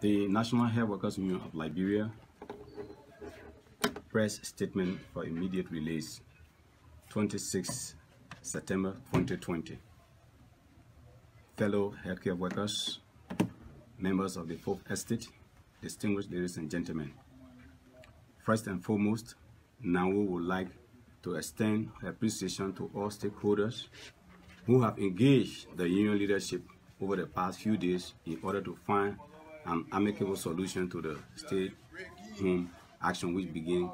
The National Health Workers Union of Liberia press statement for immediate release 26 September 2020. Fellow healthcare workers, members of the Fourth Estate, distinguished ladies and gentlemen. First and foremost, NAHWUL would like to extend appreciation to all stakeholders who have engaged the union leadership over the past few days in order to find an amicable solution to the state home action which began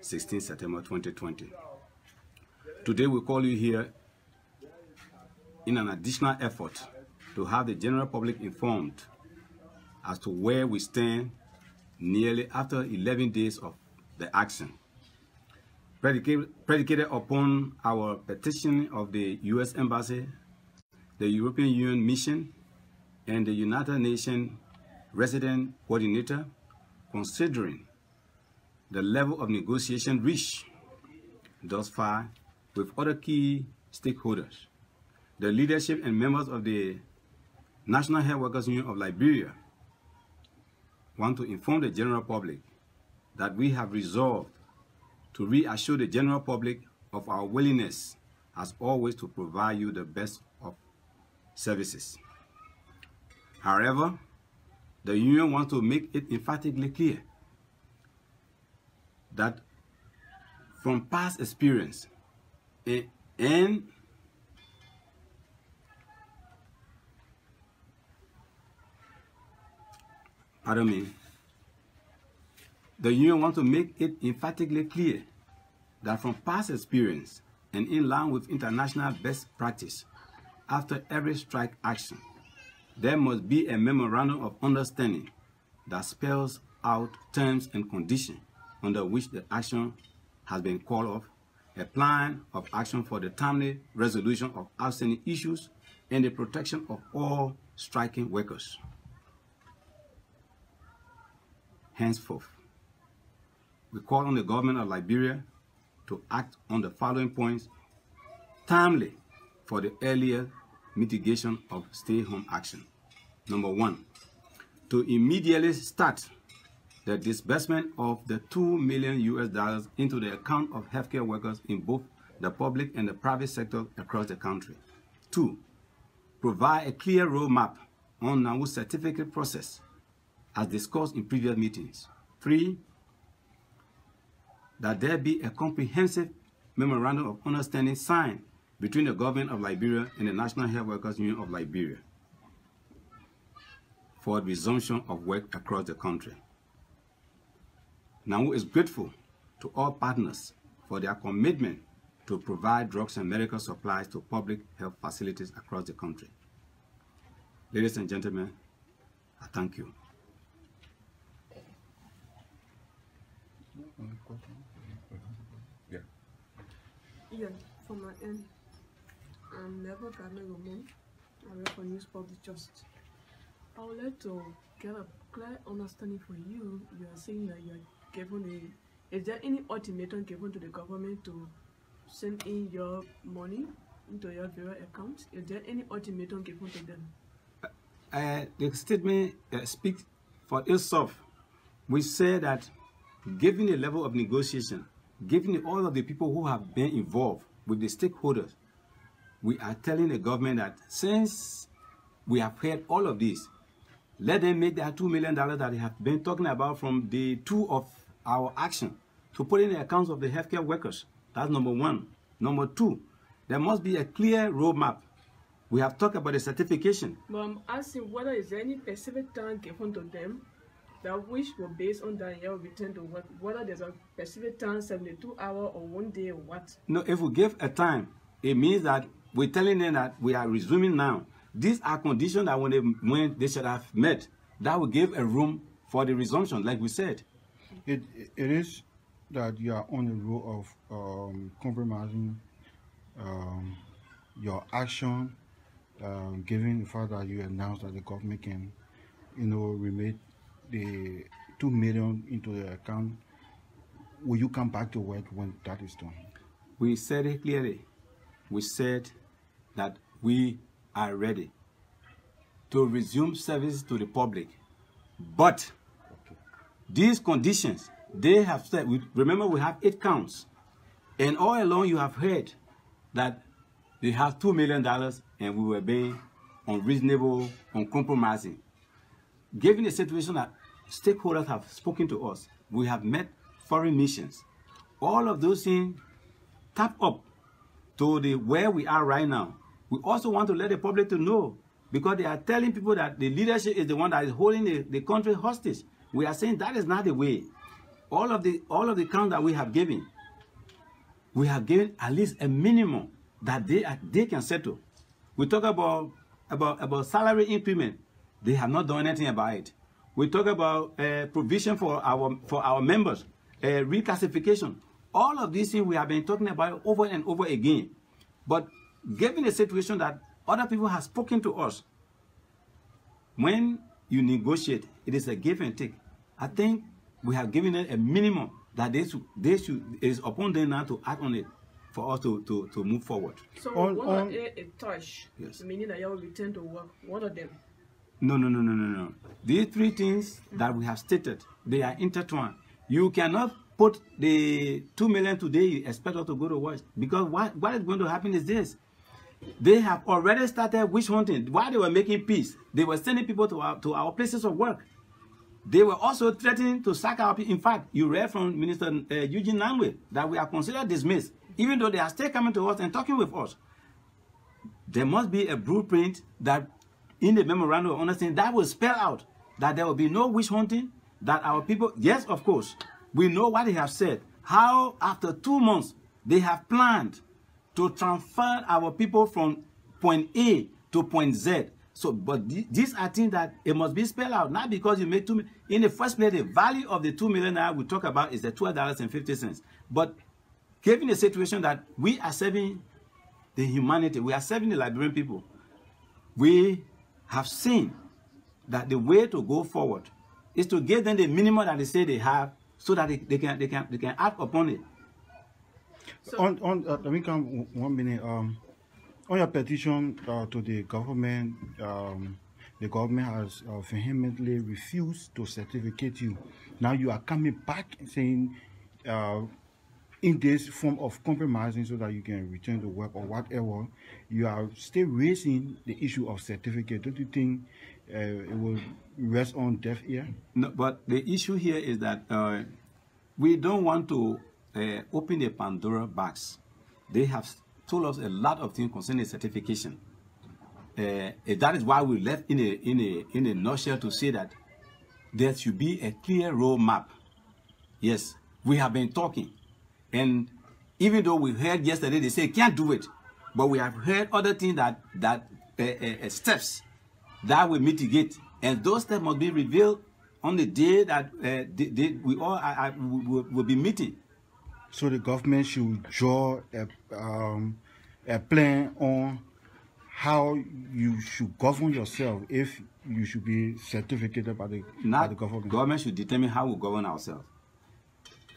16 September 2020. Today we call you here in an additional effort to have the general public informed as to where we stand nearly after 11 days of the action. Predicated upon our petition of the U.S. Embassy, the European Union Mission, and the United Nations Resident Coordinator, considering the level of negotiation reached thus far with other key stakeholders, the leadership and members of the National Health Workers Union of Liberia want to inform the general public that we have resolved to reassure the general public of our willingness as always to provide you the best of services. However, the union wants to make it emphatically clear that from past experience and pardon me, the union wants to make it emphatically clear that from past experience and in line with international best practice, after every strike action, there must be a memorandum of understanding that spells out terms and conditions under which the action has been called off, a plan of action for the timely resolution of outstanding issues, and the protection of all striking workers. Henceforth, we call on the government of Liberia to act on the following points timely for the earlier mitigation of stay-home action. Number one, to immediately start the disbursement of the 2 million US dollars into the account of healthcare workers in both the public and the private sector across the country. Two, provide a clear roadmap on NAHWUL certificate process as discussed in previous meetings. Three, that there be a comprehensive memorandum of understanding signed between the government of Liberia and the National Health Workers Union of Liberia for resumption of work across the country. NAHWUL is grateful to all partners for their commitment to provide drugs and medical supplies to public health facilities across the country. Ladies and gentlemen, I thank you. Yeah. Yeah, my end, I'm never Gardner Ramon. I work for News Public Trust. I would like to get a clear understanding for you. You are saying that you are given a. Is there any ultimatum given to the government to send in your money into your various accounts? Is there any ultimatum given to them? Uh, the statement uh, speaks for itself. We say that given the level of negotiation, given all of the people who have been involved with the stakeholders, we are telling the government that since we have heard all of this, let them make that $2 million that they have been talking about from the two of our action to put in the accounts of the healthcare workers. That's number one. Number two, there must be a clear roadmap. We have talked about the certification. But I'm asking whether is there any specific time given to them that which will based on that year return to work, whether there's a specific time, 72 hour or one day or what. No, if we give a time, it means that we're telling them that we are resuming now. These are conditions that when they, when they should have met, that will give a room for the resumption, like we said. It, it is that you are on the road of um, compromising um, your action, um, given the fact that you announced that the government can, you know, remit the two million into the account. Will you come back to work when that is done? We said it clearly. We said that we are ready to resume service to the public But these conditions, they have said, we, remember we have eight counts. And all along you have heard that they have $2 million and we were being unreasonable, uncompromising. Given the situation that stakeholders have spoken to us, we have met foreign missions. All of those things tap up to the where we are right now. We also want to let the public to know because they are telling people that the leadership is the one that is holding the, the country hostage. We are saying that is not the way. All of the all of the count that we have given, we have given at least a minimum that they are, they can settle. We talk about about about salary increment. They have not done anything about it. We talk about uh, provision for our for our members, uh, reclassification. All of these things we have been talking about over and over again. But given the situation that other people have spoken to us, when you negotiate, it is a give and take. I think we have given it a minimum that they should, they should, it is upon them now to act on it for us to, to, to move forward. So On- one on- of a, a touch, Yes. meaning that you will return to work. One of them. No, no, no, no, no, no. These three things that we have stated, they are intertwined. You cannot put the two million today, you expect us to go to work. Because what, what is going to happen is this. They have already started witch hunting. While they were making peace, they were sending people to our, to our places of work. They were also threatening to sack our people. In fact, you read from Minister uh, Eugene Nagbe that we are considered dismissed, even though they are still coming to us and talking with us there must be a blueprint that in the memorandum of understanding that will spell out that there will be no witch hunting, that our people, yes, of course, we know what they have said. How after two months they have planned to transfer our people from point A to point Z. So, but th- these are things that it must be spelled out, not because you made two. In the first place, the value of the two million naira we talk about is the twelve dollars and fifty cents. But given the situation that we are serving the humanity, we are serving the Liberian people, we have seen that the way to go forward is to give them the minimum that they say they have so that they, they can they can they can act upon it. So on on uh, let me come one minute um on your petition uh, to the government um the government has uh, vehemently refused to certificate you. Now you are coming back saying uh in this form of compromising so that you can return to work or whatever you are still raising the issue of certificate. Don't you think uh, it will rest on deaf ear? No, but the issue here is that uh, we don't want to uh, open a Pandora box. They have told us a lot of things concerning certification. Uh, that is why we left in a in a in a nutshell to say that there should be a clear roadmap. Yes, we have been talking, and even though we heard yesterday they say can't do it, but we have heard other things that that uh, uh, uh, steps that will mitigate, and those steps must be revealed on the day that uh, we all will be meeting. So the government should draw a, um, a plan on how you should govern yourself if you should be certificated by the, by the government. government should determine how we govern ourselves.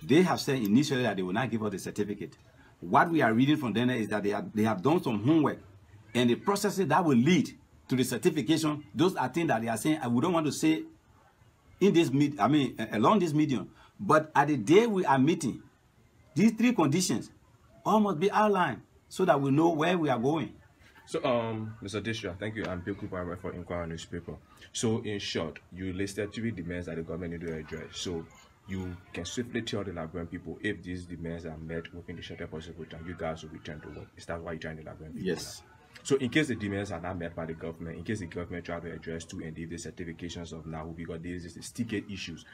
They have said initially that they will not give us the certificate. What we are reading from them is that they have, they have done some homework, and the processes that will lead to the certification, those are things that they are saying. I don't want to say in this med- I mean along this medium, but at the day we are meeting, these three conditions all must be outlined so that we know where we are going. So, um, Mr. Dishra, thank you. I'm Bill Cooper for Inquirer newspaper. So, in short, you listed three demands that the government need to address. So, you can swiftly tell the Liberian people if these demands are met within the shortest possible time, you guys will return to work. Is that why you're trying to Liberian people? Yes. now? So, in case the demands are not met by the government, in case the government try to address two and leave the certifications of now because these is the sticky issues,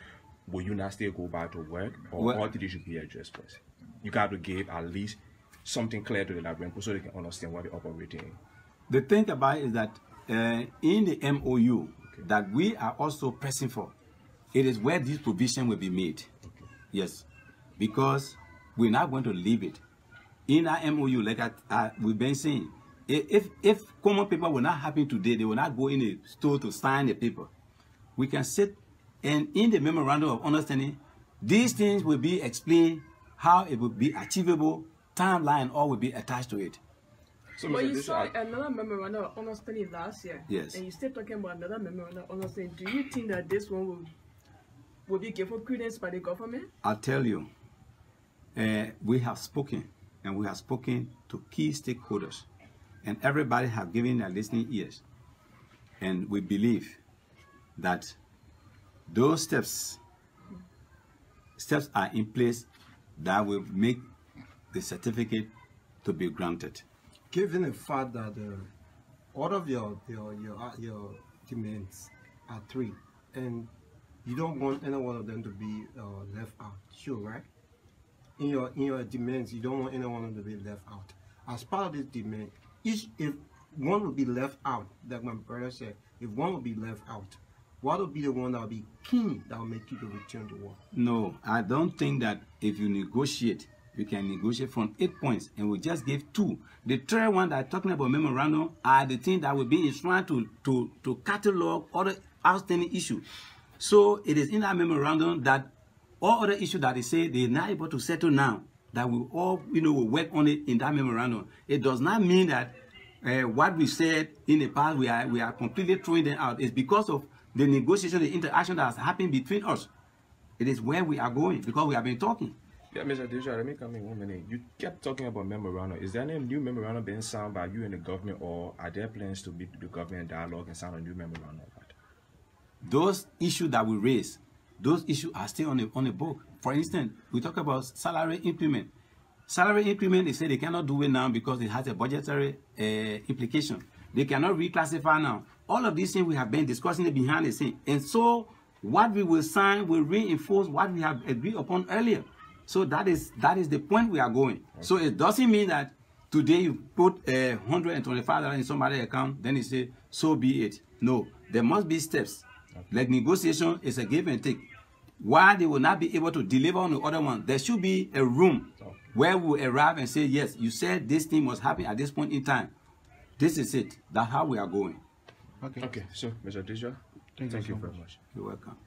will you not still go back to work, or Well- all three should be addressed first? You got to give at least something clear to the Liberian so they can understand what they're operating. in. The thing about it is that uh, in the MOU that we are also pressing for, it is where this provision will be made. Yes, because we're not going to leave it. In our MOU, like I, I, we've been saying, if if common people will not happen today, they will not go in a store to sign the paper. We can sit and in the memorandum of understanding, these things will be explained how it will be achievable, timeline, all will be attached to it. So, But you Joshua, saw I- another memorandum of understanding last year. Yes. And you still talking about another memorandum of understanding. Do you think that this one will will be given credence by the government? I'll tell you, uh, we have spoken and we have spoken to key stakeholders, and everybody have given their listening ears. And we believe that those steps steps are in place that will make the certificate to be granted. given the fact that uh, all of your your your uh, your demands are three, and you don't want any one of them to be uh, left out, sure, right? In your in your demands, you don't want any one of them to be left out. As part of this demand, each if one will be left out, like my brother said, if one will be left out, what will be the one that will be keen that will make you to return to war? No, I don't think that if you negotiate, you can negotiate from eight points, and we just gave two. The third one that I'm talking about memorandum are the things that will be enshrined to to to catalog other outstanding issues. So it is in that memorandum that all other issues that they say they're not able to settle now, that we all you know will work on it in that memorandum. It does not mean that uh, what we said in the past we are we are completely throwing them out. It's because of the negotiation, the interaction that has happened between us. It is where we are going because we have been talking. Yeah, Mr. Joshua, let me come in one minute. You kept talking about memorandum. Is there any new memorandum being signed by you and the government, or are there plans to meet the government dialogue and sign a new memorandum? Those issues that we raise, those issues are still on the on the book. For instance, we talk about salary increment. Salary increment, they say they cannot do it now because it has a budgetary uh, implication. They cannot reclassify now. All of these things we have been discussing it behind the scene. And so what we will sign will reinforce what we have agreed upon earlier. So that is that is the point we are going. So it doesn't mean that today you put a hundred and twenty-five dollars in somebody's account, then you say, so be it. No, there must be steps. Like negotiation is a give and take. While they will not be able to deliver on the other one, there should be a room where we arrive and say, yes, you said this thing must happen at this point in time. This is it. That's how we are going. Okay. Okay, so Mr. Joshua, Thank thank, you you so very much. much. You're welcome.